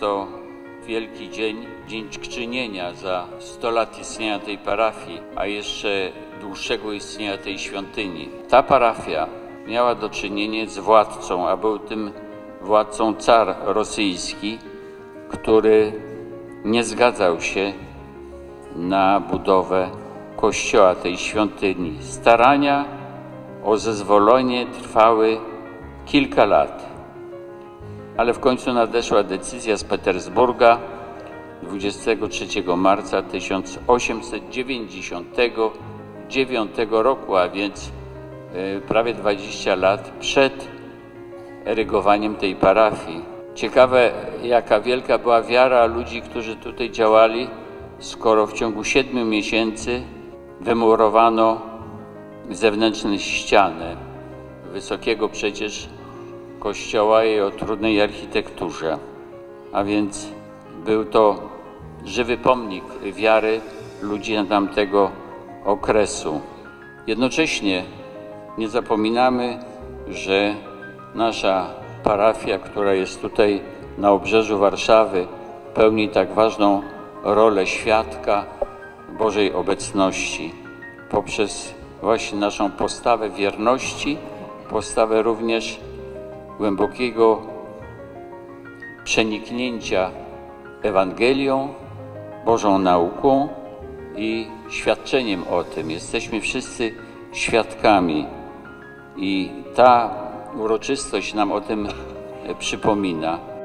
to wielki dzień, dzień czczynienia za 100 lat istnienia tej parafii, a jeszcze dłuższego istnienia tej świątyni. Ta parafia miała do czynienia z władcą, a był tym władcą car rosyjski, który nie zgadzał się na budowę kościoła tej świątyni. Starania o zezwolenie trwały kilka lat, ale w końcu nadeszła decyzja z Petersburga 23 marca 1899 roku, a więc e, prawie 20 lat przed erygowaniem tej parafii. Ciekawe, jaka wielka była wiara ludzi, którzy tutaj działali, skoro w ciągu siedmiu miesięcy wymurowano zewnętrzne ściany wysokiego przecież kościoła i o trudnej architekturze. A więc był to żywy pomnik wiary ludzi tamtego okresu. Jednocześnie nie zapominamy, że nasza parafia, która jest tutaj na obrzeżu Warszawy, pełni tak ważną rolę świadka Bożej obecności poprzez właśnie naszą postawę wierności, postawę również głębokiego przeniknięcia Ewangelią, Bożą nauką i świadczeniem o tym. Jesteśmy wszyscy świadkami i ta uroczystość nam o tym przypomina.